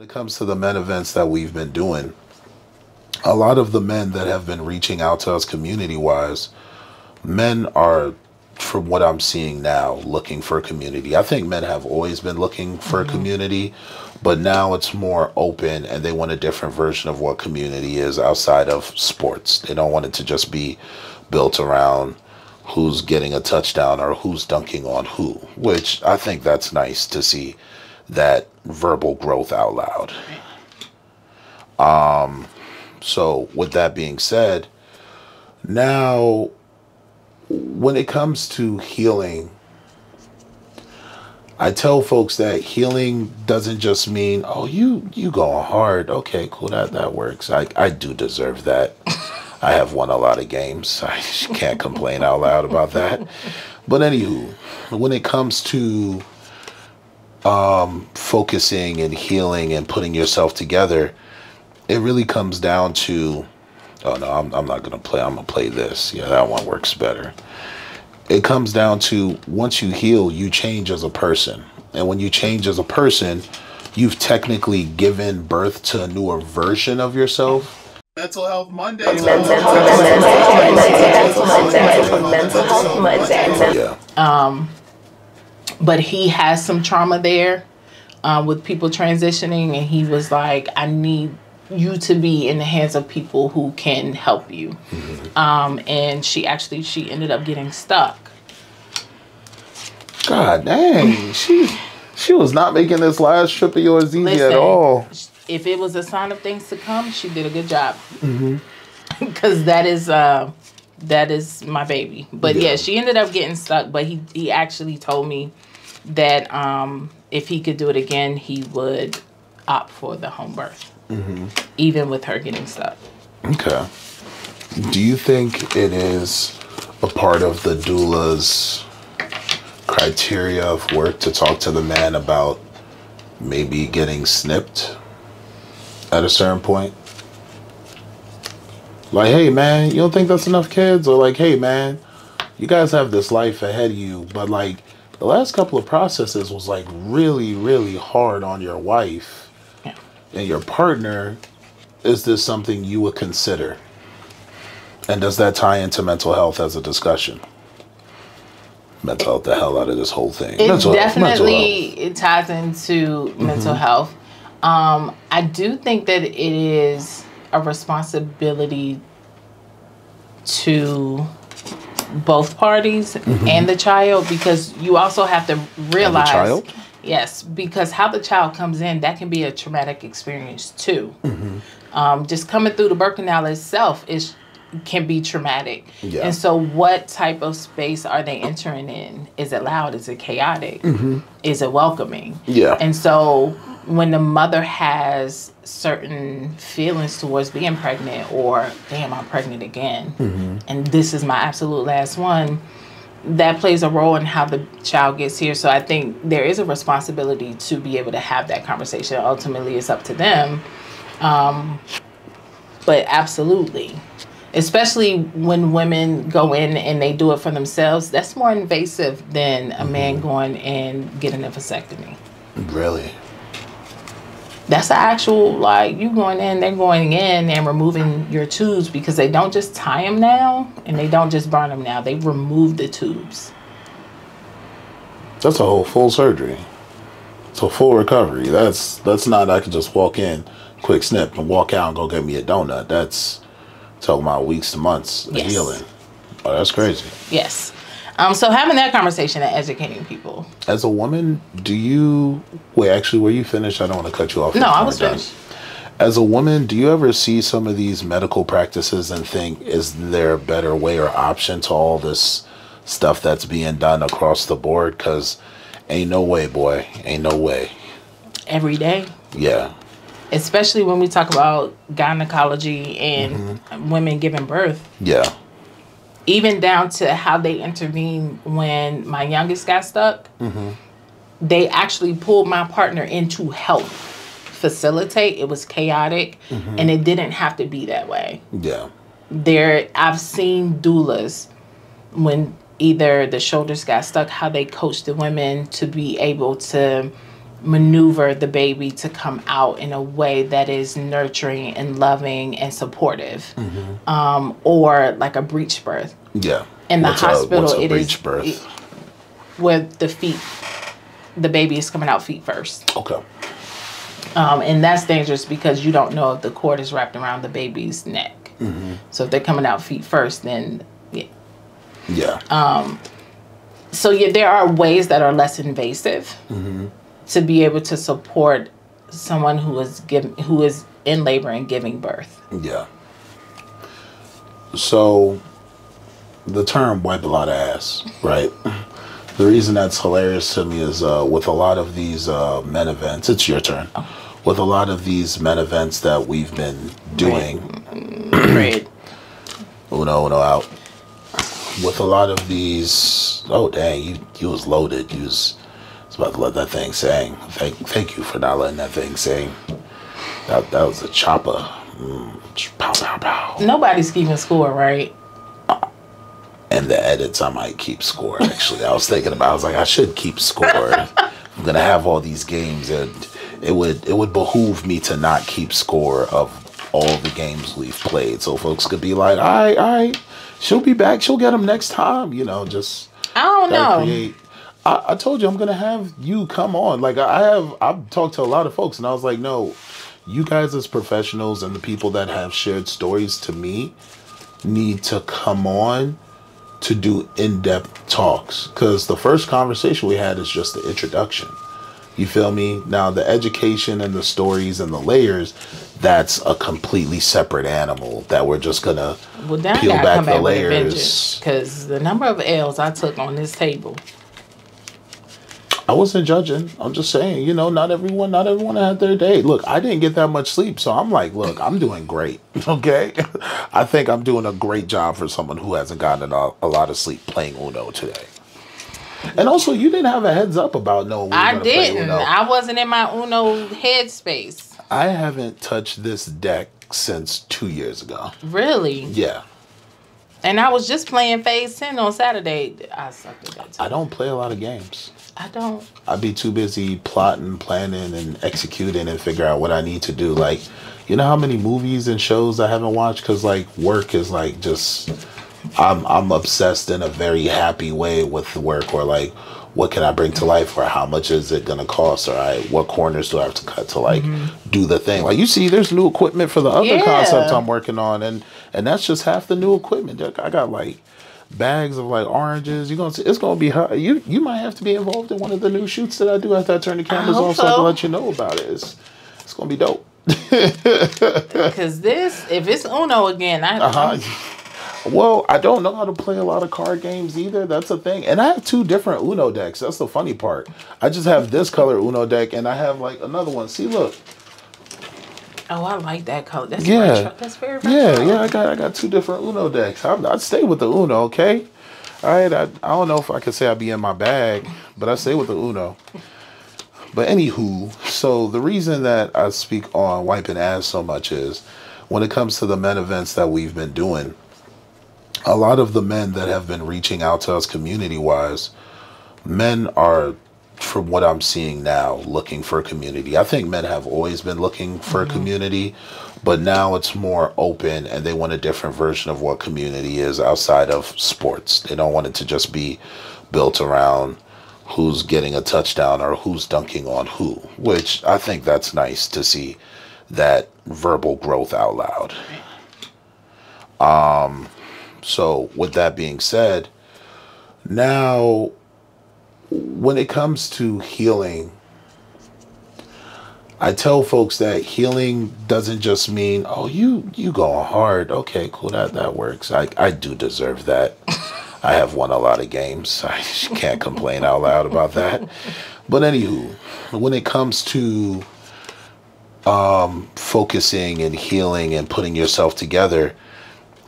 When it comes to the men events that we've been doing, a lot of the men that have been reaching out to us community wise, men are, from what I'm seeing now, looking for a community. I think men have always been looking for a mm-hmm. community, but now it's more open and they want a different version of what community is outside of sports. They don't want it to just be built around who's getting a touchdown or who's dunking on who, which I think that's nice to see that verbal growth out loud. Um, so with that being said, now when it comes to healing, I tell folks that healing doesn't just mean, oh, you you going hard. Okay, cool, that that works. I I do deserve that. I have won a lot of games. I can't complain out loud about that. But anywho, when it comes to um, focusing and healing and putting yourself together, it really comes down to, oh no, I'm, I'm not gonna play. I'm gonna play this. Yeah, that one works better. It comes down to once you heal, you change as a person, and when you change as a person, you've technically given birth to a newer version of yourself. Mental Health Monday. Mental Health Monday. Mental Health Monday. Yeah. Um, but he has some trauma there uh, with people transitioning, and he was like, "I need you to be in the hands of people who can help you." Um, and she actually she ended up getting stuck. God dang, she she was not making this last trip of yours easy Listen, at all. If it was a sign of things to come, she did a good job. Because that is uh, that is my baby. But yeah. Yeah. she ended up getting stuck. But he he actually told me that um, if he could do it again, he would opt for the home birth, even with her getting stuck. Okay. Do you think it is a part of the doula's criteria of work to talk to the man about maybe getting snipped at a certain point? Like, hey man, you don't think that's enough kids? Or like, hey man, you guys have this life ahead of you, but like the last couple of processes was like really, really hard on your wife Yeah. and your partner. Is this something you would consider? And does that tie into mental health as a discussion? Mental health, the hell out of this whole thing. It mental definitely health. it ties into mental health. Um, I do think that it is a responsibility to both parties and the child because you also have to realize yes because how the child comes in that can be a traumatic experience too Mm-hmm. um, just coming through the birth canal itself is can be traumatic Yeah. and so what type of space are they entering in is it loud is it chaotic is it welcoming Mm-hmm. Yeah. and so when the mother has certain feelings towards being pregnant or damn i'm pregnant again Mm-hmm. and this is my absolute last one that plays a role in how the child gets here. So i think there is a responsibility to be able to have that conversation. Ultimately it's up to them um, but absolutely. Especially when women go in and they do it for themselves that's more invasive than a man going and getting a vasectomy. Really? That's the actual like you going in they're going in and removing your tubes because they don't just tie them now and they don't just burn them now they remove the tubes That's a whole full surgery. So full recovery. That's that's not I can just walk in, quick snip, and walk out and go get me a donut. That's talking about weeks to months of Yes. healing. Oh, that's crazy. yes um so having that conversation and educating people As a woman, do you wait? Actually, were you finished? I don't want to cut you off. no i was done. finished As a woman, do you ever see some of these medical practices and think, is there a better way or option to all this stuff that's being done across the board? Because ain't no way, boy. Ain't no way. every day Yeah. especially when we talk about gynecology and women giving birth Yeah. Even down to how they intervened when my youngest got stuck. They actually pulled my partner in to help facilitate. It was chaotic, and it didn't have to be that way. Yeah. There, I've seen doulas when either the shoulders got stuck, how they coached the women to be able to maneuver the baby to come out in a way that is nurturing and loving and supportive, Mm-hmm. um, or like a breech birth. Yeah. In the What's a- hospital, what's a it is birth. it- where the feet, the baby is coming out feet first. okay. Um, and that's dangerous because you don't know if the cord is wrapped around the baby's neck. Mm-hmm. So if they're coming out feet first, then yeah. Yeah. Uh, So yeah, there are ways that are less invasive to be able to support someone who is giv who is in labor and giving birth. Yeah. So, the term wipe a lot of ass, right? The reason that's hilarious to me is uh, with a lot of these uh, men events, it's your turn. With a lot of these men events that we've been doing, Great. uno, uno out. With a lot of these, oh dang, you you was loaded. You was, was about to let that thing sing. Thank thank you for not letting that thing sing. That that was a chopper. Mm, pow pow pow. Nobody's keeping score, right? The edits I might keep score. Actually, I was thinking about. I was like, I should keep score. I'm gonna have all these games, and it would it would behoove me to not keep score of all the games we've played, so folks could be like, all right, all right, she'll be back. She'll get them next time. You know, just I don't know. create. I, I told you I'm gonna have you come on. Like I have, I've talked to a lot of folks, and I was like, no, you guys as professionals and the people that have shared stories to me need to come on to do in-depth talks because the first conversation we had is just the introduction you feel me now the education and the stories and the layers that's a completely separate animal that we're just gonna Well, peel back the back layers. because the number of L's I took on this table. I wasn't judging. I'm just saying, you know, not everyone, not everyone had their day. Look, I didn't get that much sleep, so I'm like, look, I'm doing great. Okay, I think I'm doing a great job for someone who hasn't gotten a, a lot of sleep playing Uno today. And also, you didn't have a heads up about knowing we I didn't. I wasn't in my Uno headspace. I haven't touched this deck since two years ago. Really. Yeah, And I was just playing Phase 10 on Saturday. I sucked at that too. I don't play a lot of games. I don't. I'd be too busy plotting, planning, and executing and figure out what I need to do. Like, you know how many movies and shows I haven't watched because like work is like just I'm I'm obsessed in a very happy way with work or like what can I bring to life or how much is it gonna cost or I what corners do I have to cut to like mm-hmm. do the thing. Like you see, there's new equipment for the other Yeah. concept I'm working on, and and that's just half the new equipment. I got like bags of like oranges. You're gonna see it's gonna be hot. You you might have to be involved in one of the new shoots that I do after I turn the cameras off so I can let you know about it. It's it's gonna be dope. Because this, if it's Uno again, I. Uh-huh. Well, I don't know how to play a lot of card games either. That's a thing. And I have two different Uno decks. That's the funny part. I just have this color Uno deck and I have like another one. See, look. Oh, I like that color. That's Yeah. retro. That's very retro. Yeah, yeah, I got I got two different Uno decks. I'm, I'd stay with the Uno, okay? All right, I, I don't know if I could say I'd be in my bag, but I stay with the Uno. But anywho, so the reason that I speak on wiping ass so much is when it comes to the men events that we've been doing, a lot of the men that have been reaching out to us community wise, men are from what I'm seeing now looking for a community. I think men have always been looking for a community, but now it's more open and they want a different version of what community is outside of sports. They don't want it to just be built around who's getting a touchdown or who's dunking on who, which I think that's nice to see that verbal growth out loud. Um so with that being said, now when it comes to healing, I tell folks that healing doesn't just mean, oh, you you going hard. Okay, cool, that that works. I I do deserve that. I have won a lot of games. I can't complain out loud about that. But anywho, when it comes to um, focusing and healing and putting yourself together,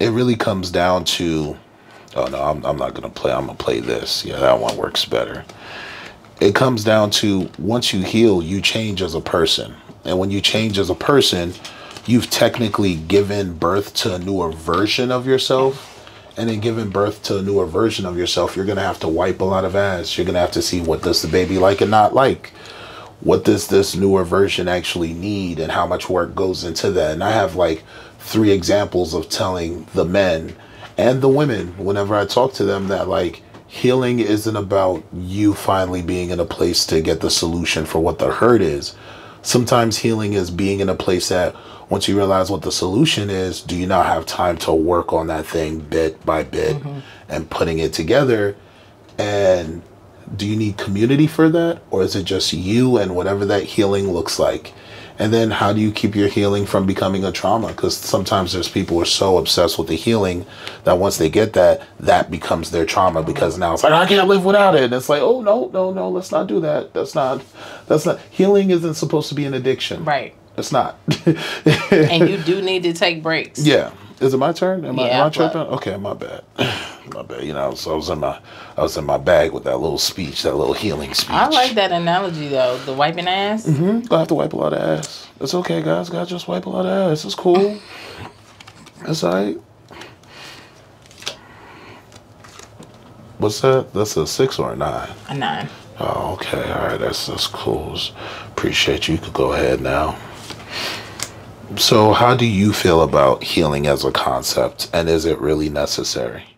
it really comes down to oh no i'm, I'm not going to play i'm going to play this. Yeah that one works better. It comes down to once you heal you change as a person. And when you change as a person you've technically given birth to a newer version of yourself. And in giving birth to a newer version of yourself you're going to have to wipe a lot of ass. You're going to have to see what does the baby like and not like. What does this newer version actually need and how much work goes into that? And i have like three examples of telling the men and the women whenever i talk to them that like healing isn't about you finally being in a place to get the solution for what the hurt is. Sometimes healing is being in a place that once you realize what the solution is do you now have time to work on that thing bit by bit mm-hmm. and putting it together? And do you need community for that? Or is it just you and whatever that healing looks like and then how do you keep your healing from becoming a trauma? Because sometimes there's people who are so obsessed with the healing that once they get that that becomes their trauma because now it's like i can't live without it. And it's like oh no no no let's not do that. That's not that's not healing isn't supposed to be an addiction. Right. it's not. And you do need to take breaks. yeah is it my turn am i, am Yeah, I tripping? okay my bad my bad you know so i was in my i was in my bag with that little speech that little healing speech I like that analogy though. The wiping ass. Mm hmm? Gonna have to wipe a lot of ass. It's okay, guys. Gotta just wipe a lot of ass. It's cool. It's alright. What's that? That's a six or a nine. A nine. Oh, okay. All right. That's that's cool. Appreciate you. You could go ahead now. So, how do you feel about healing as a concept, and is it really necessary?